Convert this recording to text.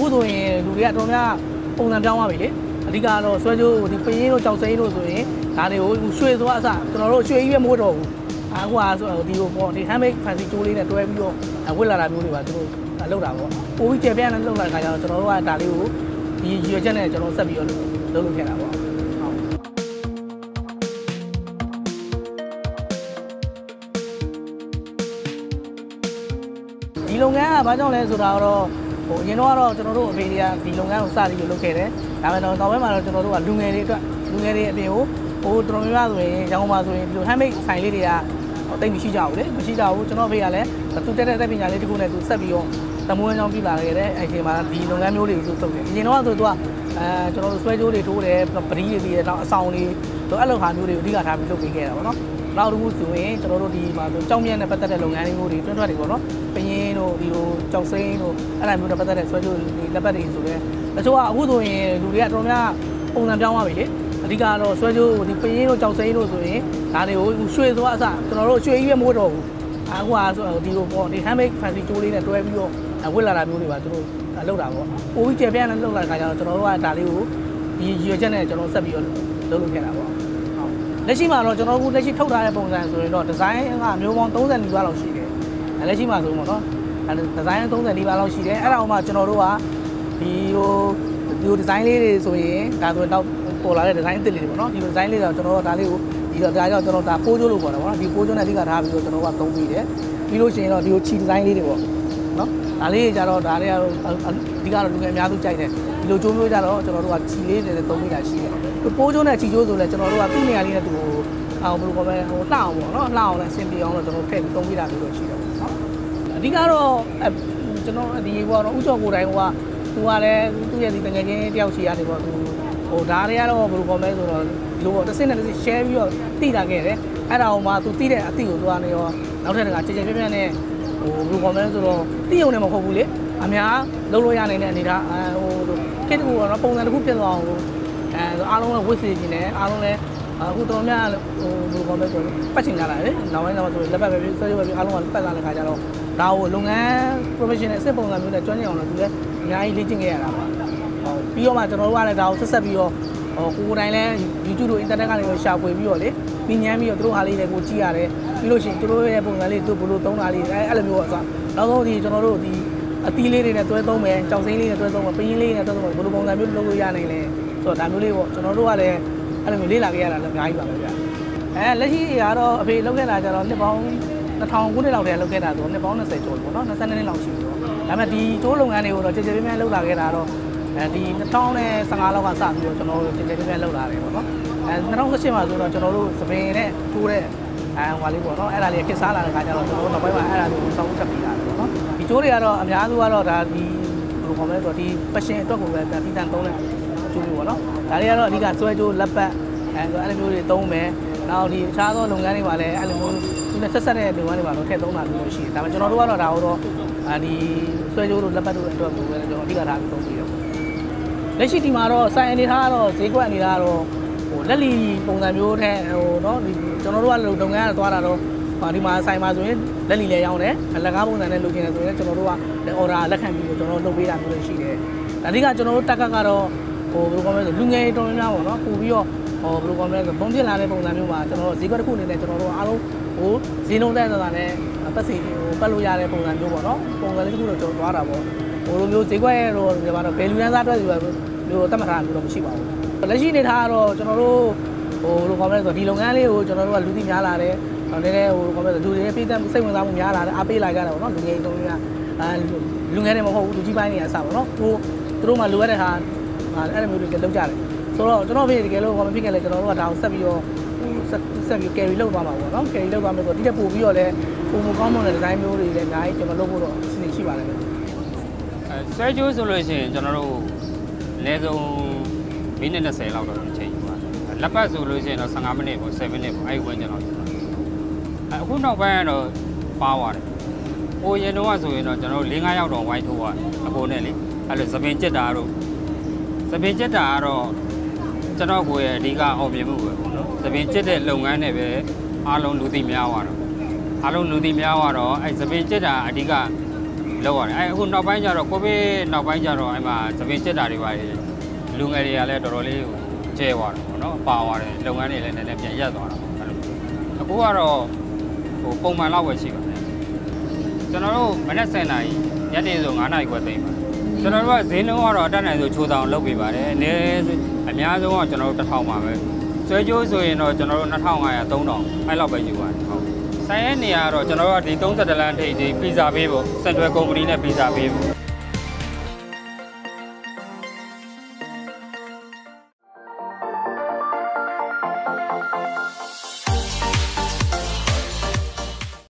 အခုဆိုရင်လူတွေကတော်များပုံစံပြောင်းသွားပြီလေအဓိကတော့ဆွဲကြိုးဒီပရင်တို့ကြောက်စိမ်းတို့ဆိုရင်ဒါတွေကိုရွှေသွားအစကျွန်တော်တို့ရွှေကြီးပဲမိုးတော့ဘူးအခုကဆိုဒီလိုပေါ့ဒီ handmade fancy ကြိုးလေးနဲ့တွဲပြီးတော့ဝစ်လာတာမျိုးတွေပါသူတို့လောက်တာပေါ့ပိုပြီးကျေပြန့်နဲ့လောက်လာတဲ့ခါကျတော့ကျွန်တော်တို့ကဒါလေးကိုဒီရွေချက်နဲ့ကျွန်တော်ဆက်ပြီးတော့လုပ်လုပ်ခဲ့တာပေါ့ဟုတ်ဒီလုပ်ငန်းကဘာကြောင့်လဲဆိုတာတော့ ဟိုအရင်တော့ကတော့ကျွန်တော်တို့အဖေတွေကဒီလုပ်ငန်းကိုစပြီးလုပ်ခဲ့တယ်ဒါပေမဲ့တော့နောက်ပိုင်းမှာတော့ကျွန်တော်တို့ကလူငယ်တွေအတွက်လူငယ်တွေအပြင်ကိုဟိုတော်တော်များများဆိုရင်ရန်ကုန်မှာဆိုရင်ဒီလို handmade ဆိုင်လေးတွေကဟိုတိတ်မရှိကြဘူးလေမရှိကြဘူးကျွန်တော်အဖေကလည်းသူတက်တဲ့ပညာလေးတစ်ခုနဲ့သူဆက်ပြီးတော့သမွေးချောင်းပြလာခဲ့တယ်အဲ့ဒီမှာဒီလုပ်ငန်းမျိုးတွေကိုသူလုပ်တယ်အရင်တော့ဆိုသူကအဲကျွန်တော်တို့ဆွဲကြိုးတွေထိုးတယ်ပရီးတွေပြီးတယ်နောက်အဆောင်တွေသူအဲ့လိုဟာမျိုးတွေကိုအဓိကထားပြီးလုပ်ပေးခဲ့တာပေါ့နော် နောက်တစ်ခုဆိုရင်ကျွန်တော်တို့ဒီမှာဆိုကြောင်းမြတ်နဲ့ပတ်သက်တဲ့လုပ်ငန်းလေးမျိုးတွေတွန်းထွက်တွေပေါ့နော်ပရင်တို့ဒီလိုကြောက်စိမ်းတို့အဲ့ဒါမျိုးနဲ့ပတ်သက်တဲ့ဆွဲကြိုးတွေလက်ပတ်တွေဆိုတော့တချို့ကအခုဆိုရင်လူတွေကတော်များပုံစံပြောင်းသွားပြီလေအဓိကတော့ဆွဲကြိုးဒီပရင်တို့ကြောက်စိမ်းတို့ဆိုရင်ဒါတွေကိုရွှေသွားအစကျွန်တော်တို့ရွှေကြီးပဲမိုးတော့ဘူးအခုကဆိုဒီလိုပေါ့ဒီ handmade fancy ကြိုးလေးနဲ့တွဲပြီးတော့ဝစ်လာတာမျိုးတွေပါသူတို့လောက်တာပေါ့ပိုပြီးကျေပြန့်နဲ့လောက်လာတဲ့ခါကျတော့ကျွန်တော်တို့ကဒါလေးကိုဒီရွေချက်နဲ့ကျွန်တော်ဆက်ပြီးတော့လုပ်လုပ်ခဲ့တာပေါ့ဟုတ် လက်ရှိမှာတော့ကျွန်တော်တို့လက်ရှိထုတ်ထားတဲ့ပုံစံဆိုရင်တော့ဒီဇိုင်းကမျိုးပေါင်း30နီးပါးလောက်ရှိတယ်လက်ရှိမှာဆိုပေါ့နော်အဲဒီဇိုင်း30နီးပါးလောက်ရှိတယ်အဲ့ဒါအောင်မှကျွန်တော်တို့ကဒီဟိုဒီဒီဇိုင်းလေးတွေဆိုရင်ဒါဆိုတော့ပေါ်လာတဲ့ဒီဇိုင်းအသစ်လေးတွေပေါ့နော်ဒီဒီဇိုင်းလေးတော့ကျွန်တော်တို့ဒါလေးကိုဒီတော့ဒါကြောင့်ကျွန်တော်ဒါပိုးကျိုးလို့ပေါ့နော်ဒီပိုးကျိုးနဲ့အဓိကထားပြီးတော့ကျွန်တော်ကသုံးပြီးတယ်ပြီးလို့ရှိရင်တော့ဒီကိုချီဒီဇိုင်းလေးတွေပေါ့နော်ဒါလေးကြတော့ဒါတွေကတော့ အဓိကတော့လူငယ်အများစုကြိုက်တယ်ဒီလိုကျိုးမျိုးကြတော့ကျွန်တော်တို့ကချီလေးတွေသုံးပြီးတာရှိတယ်ပိုးကျိုးနဲ့ချီကျိုးဆိုလဲကျွန်တော်တို့ကသူ့နေရာလေးနဲ့သူ့ကိုအောင်ဘယ်လိုခေါ်မလဲဟိုလှအောင်ပေါ့နော်လှအောင်နဲ့အဆင်ပြေအောင်တော့ကျွန်တော်ထည့်ပြီးသုံးပြီးတာမျိုးလို့ရှိတယ်ပေါ့နော်အဓိကတော့ကျွန်တော်ဒီဘောတော့ဥကျော်ကိုယ်တိုင်ကသူကလည်းသူ့ရဲ့ဒီတငယ်ချင်းတယောက်စီကနေပေါ့သူဟိုဒါတွေကတော့ဘယ်လိုခေါ်မလဲဆိုတော့ဒီလိုပေါ့တစ်စင်းနဲ့တစ်စင်း share ပြီးတော့တိတာခဲ့တယ်အဲ့ဒါအောင်မှသူတိတဲ့အတိကိုသူကနေရောနောက်ထပ်တကကြကြပြပြနဲ့ဟိုဘယ်လိုခေါ်မလဲဆိုတော့တိုံနဲ့မဟုတ်ဘူးလေ အများလုံးလို့ရနိုင်တဲ့အနေဒါဟိုခေတ်တကူကတော့ပုံစံတစ်ခုဖြစ်သွားအောင်ဟိုအဲအားလုံးလည်းဝစ်စီခြင်းနဲ့အားလုံးလည်းအခုတော်များဟိုဘယ်လိုခေါ်မလဲဆိုတော့ပတ်ချင်ကြလာတယ်နောက်ပိုင်းကျမှဆိုလက်ပတ်ပဲပြီးဆွဲဆွဲပြီးအားလုံးကပတ်လာတဲ့ခါကျတော့ဒါကိုလုပ်ငန်း professional အစ်စ်ပုံစံမျိုးနဲ့ကျွမ်းကျင်အောင်လို့သူလည်းအများကြီးလေ့ကျင့်ခဲ့ရတာပါဟုတ်ပြီးတော့မှကျွန်တော်တို့ကလည်းဒါကိုဆက်ဆက်ပြီးတော့ဟိုကိုယ်တိုင်လည်း YouTube တို့ internet ကနေတော့ရှာဖွေပြီးတော့လေပြီးညမ်းပြီးတော့သူတို့ဟာလေးတွေကိုကြည့်ရတယ်ပြီးလို့ရှိရင်သူတို့ရဲ့ပုံစံလေးသူဘလို့သုံးတာလေးအဲအဲ့လိုမျိုးပေါ့ဆိုတော့နောက်ဆုံးဒီကျွန်တော်တို့ဒီ အသီးလေးတွေနဲ့တွဲသုံးမယ်ကြောင်စိမ်းလေးနဲ့တွဲသုံးမယ်ပင်းလေးနဲ့တွဲသုံးမယ်ဘယ်လိုပုံစံမျိုးလုပ်လို့ရနိုင်လဲဆိုတော့ဒါမျိုးလေးပေါ့ကျွန်တော်တို့ကလည်းအဲ့လိုမျိုးလေ့လာခဲ့ရတာလည်းအများကြီးပါပဲဗျအဲလက်ရှိကတော့အဖေလုပ်ခဲ့တာကြတော့နှစ်ပေါင်း2000ခုနှစ်လောက်တည်းလုပ်ခဲ့တာဆိုနှစ်ပေါင်း20ကျော်ပေါ့နော်22နှစ်လောက်ရှိပြီပေါ့ဒါပေမဲ့ဒီတိုးလုပ်ငန်းတွေကိုတော့ကြည်ကြည်ပြင်းပြင်းလုပ်လာခဲ့တာတော့အဲဒီ2015လောက်ကစပြီးတော့ကျွန်တော်တို့ကြည်ကြည်ပြင်းပြင်းလုပ်လာတယ်ပေါ့နော်အဲ2018မှာဆိုတော့ကျွန်တော်တို့သပင်နဲ့ထိုးတဲ့အဲဟိုလေးပေါ့နော်အဲ့ဒါလေးခစ်စားလာတဲ့ခါကျတော့ကျွန်တော်တို့နောက်ပိုင်းမှာအဲ့ဒါလေးကိုစောင့်တက်ပြီးတာပေါ့နော်ဒီ ကျိုးတွေကတော့အများစုကတော့ဒါဒီဘယ်လိုခေါ်မလဲဆိုတော့ဒီ passion အတွက်ကိုပဲပြန်ပြီးတန်သုံးတဲ့အကျိုးတွေပေါ့နော်ဒါတွေကတော့အဓိကစွဲကျိုးလက်ပတ်အဲဆိုအဲ့လိုမျိုးတွေသုံးမယ်နောက်ဒီအခြားသောလုပ်ငန်းတွေမှာလည်းအဲ့လိုမျိုးသူနဲ့ဆက်ဆက်တဲ့လုပ်ငန်းတွေမှာတော့ထည့်သုံးတာမျိုးရှိတယ်ဒါပေမဲ့ကျွန်တော်တို့ကတော့ဒါတော့ဒီစွဲကျိုးတို့လက်ပတ်တို့အတွက်ကိုပဲကျွန်တော်အဓိကထားပြီးသုံးပြီးတော့လက်ရှိဒီမှာတော့စိုင်အနေထားကတော့ဈေးကွက်အနေထားကတော့ဟိုလက်လီပုံစံမျိုးတဲ့ဟိုနော်ဒီကျွန်တော်တို့ကလုပ်ငန်းကသွားတာတော့ ဒီမှာဆိုင်မှာဆိုရင်လက်လီလည်းရောင်းတယ်လက်ကားပုံစံနဲ့လုပ်နေတယ်ဆိုရင်ကျွန်တော်တို့ကအော်ဒါလက်ခံပြီးတော့ကျွန်တော်တို့လုပ်ပေးတာမျိုးရှိတယ်အဓိကကျွန်တော်တို့တက်ကကတော့ဟိုဘယ်လိုကောင်းလဲဆိုလူငယ်တော်များများပေါ့နော်ပို့ပြီးတော့ဟိုဘယ်လိုကောင်းလဲဆိုဘုံဖြစ်လာတဲ့ပုံစံမျိုးမှာကျွန်တော်တို့ဈေးကွက်တစ်ခုအနေနဲ့ကျွန်တော်တို့အားလုံးဟိုဈေးနှုန်းတက်တာနဲ့ပတ်စီဟိုပတ်လို့ရတဲ့ပုံစံမျိုးပေါ့နော်ပုံစံလေးတစ်ခုတော့ကျွန်တော်သွားတာပေါ့ဟိုလိုမျိုးဈေးကွက်ရဲ့တော့ဒီမှာတော့ဘယ်လူရန်စားအတွက်ဒီလိုမျိုးတတ်မှတ်ထားတာမျိုးတော့မရှိပါဘူးလက်ရှိအနေထားကတော့ကျွန်တော်တို့ဟိုလိုကောင်းလဲဆိုဒီလုပ်ငန်းလေးကိုကျွန်တော်တို့ကလူသိများလာတယ်ဟို နည်းနည်းဟိုကောင်းလဲဆိုလူတွေပြည်သက်စိတ်ဝင်စားမှုများလာတယ်အားပေးလာကြတယ်ပေါ့နော်လူငယ်တုံးကအာလူငယ်တွေမဟုတ်ဘူးလူကြီးပိုင်းတွေအစားပေါ့နော်ဟိုသူတို့မှလိုရတဲ့ဟာအဲ့လိုမျိုးတွေလုပ်ကြတယ်ဆိုတော့ကျွန်တော်ဖြစ်တကယ်လို့ဘာမဖြစ်ခဲ့လဲကျွန်တော်တို့ကဒါကိုဆက်ပြီးတော့ဆက်ဆက်ပြီး carry လုပ်သွားမှာပေါ့နော် carry လုပ်သွားမယ်ဆိုဒီတက်ပို့ပြီးတော့လည်းပုံမကောင်းမွန်တဲ့ဒီဇိုင်းမျိုးတွေလည်းအများကြီးကျွန်တော်လုပ်ဖို့တော့အစီအစဉ်ရှိပါတယ်ဗျအဲဆွဲကြိုးဆိုလို့ရှိရင်ကျွန်တော်တို့အနည်းဆုံးမိနစ်20လောက်တော့အချိန်ယူပါတယ်လက်ပတ်ဆိုလို့ရှိရင်တော့15မိနစ်ပေါ့7မိနစ်ပေါ့အဲ့ဒီဝန်းကျင်လောက်ယူပါတယ် အဲအခုနောက်ပိုင်းကတော့ပါသွားတယ်ဟိုရင်တော့ဆိုရင်တော့ကျွန်တော်တို့၄၅ရောက်တော့ဝိုင်းထိုးရတယ်အပေါ်နဲ့လေအဲ့လိုသပင်ကျက်တာတို့သပင်ကျက်တာကတော့ကျွန်တော်ကိုရဲ့အဓိကအောင်မြင်မှုပဲပေါ့နော်သပင်ကျက်တဲ့လုပ်ငန်းနဲ့ပဲအားလုံးလူသိများသွားတော့အားလုံးလူသိများသွားတော့အဲ့သပင်ကျက်တာအဓိကလောက်ရတယ်အဲအခုနောက်ပိုင်းကျတော့ကိုဗစ်နောက်ပိုင်းကျတော့အဲ့မှာသပင်ကျက်တာတွေပါတယ်လူငယ်တွေကလည်းတော်တော်လေးဟိုကျဲသွားတယ်ပေါ့နော်ပါသွားတယ်လုပ်ငန်းတွေလည်းနည်းနည်းပြန်ရပ်သွားတာပေါ့အဲ့လိုအခုကတော့ ဟိုပုံမှန်လောက်ပဲရှိပါတယ်ကျွန်တော်တို့မနေ့10နာရီညနေဆို9နာရီခွဲသိမ်းပါတယ်ကျွန်တော်တို့ကဈေးနှုန်းကတော့အတက်နိုင်ဆိုချိုးတောင်လုပ်ပေးပါတယ်အနည်းအများဆုံးကကျွန်တော်တို့1000ပါပဲဆွဲကြိုးဆိုရင်တော့ကျွန်တော်တို့2500 3000အဲ့လောက်ပဲယူပါတယ်ဟုတ်ဆိုင်ရဲ့နေရာကတော့ကျွန်တော်တို့ကဒီ30လမ်းထိပ်ဒီပီဇာပေးပေါ့စက်တွဲကုမ္ပဏီနဲ့ပီဇာပေးပေါ့